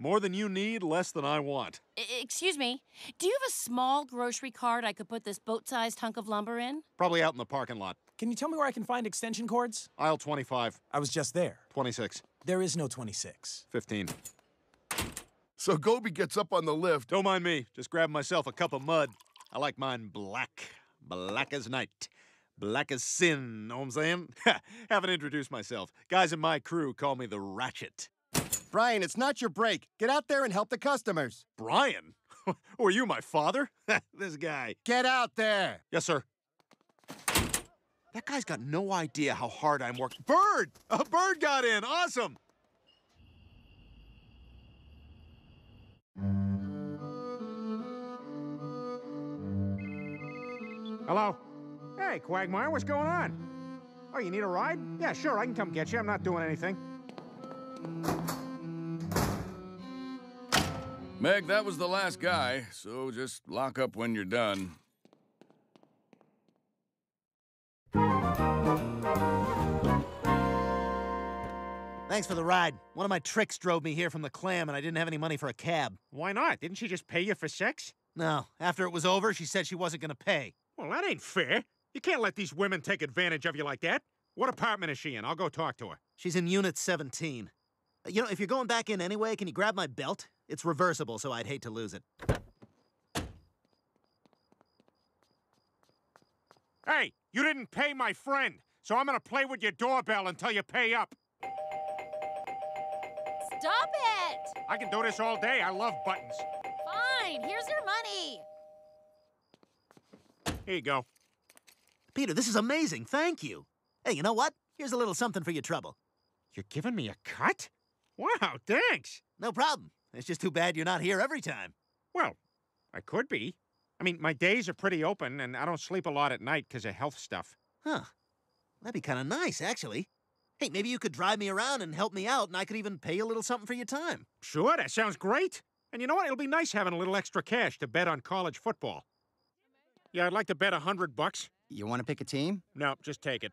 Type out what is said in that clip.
More than you need, less than I want. I- excuse me. Do you have a small grocery cart I could put this boat-sized hunk of lumber in? Probably out in the parking lot. Can you tell me where I can find extension cords? Aisle 25, I was just there. 26, There is no 26. 15. So Gobi gets up on the lift. Don't mind me. Just grabbing myself a cup of mud. I like mine black. Black as night. Black as sin. Know what I'm saying? Haven't introduced myself. Guys in my crew call me the Ratchet. Brian, it's not your break. Get out there and help the customers. Brian? Who are you, my father? this guy. Get out there. Yes, sir. That guy's got no idea how hard I'm working. Bird! A bird got in! Awesome! Hello? Hey, Quagmire, what's going on? Oh, you need a ride? Yeah, sure, I can come get you. I'm not doing anything. Meg, that was the last guy, so just lock up when you're done. Thanks for the ride. One of my tricks drove me here from the clam, and I didn't have any money for a cab. Why not? Didn't she just pay you for sex? No, after it was over, she said she wasn't going to pay. Well, that ain't fair. You can't let these women take advantage of you like that. What apartment is she in? I'll go talk to her. She's in Unit 17. Uh, You know, if you're going back in anyway, can you grab my belt? It's reversible, so I'd hate to lose it. Hey, you didn't pay my friend, so I'm gonna play with your doorbell until you pay up. Stop it! I can do this all day. I love buttons. Fine, here's your money. Here you go. Peter, this is amazing. Thank you. Hey, you know what? Here's a little something for your trouble. You're giving me a cut? Wow, thanks. No problem. It's just too bad you're not here every time. Well, I could be. I mean, my days are pretty open, and I don't sleep a lot at night because of health stuff. Huh. That'd be kind of nice, actually. Hey, maybe you could drive me around and help me out, and I could even pay you a little something for your time. Sure, that sounds great. And you know what? It'll be nice having a little extra cash to bet on college football. Yeah, I'd like to bet a hundred bucks. You want to pick a team? No, just take it.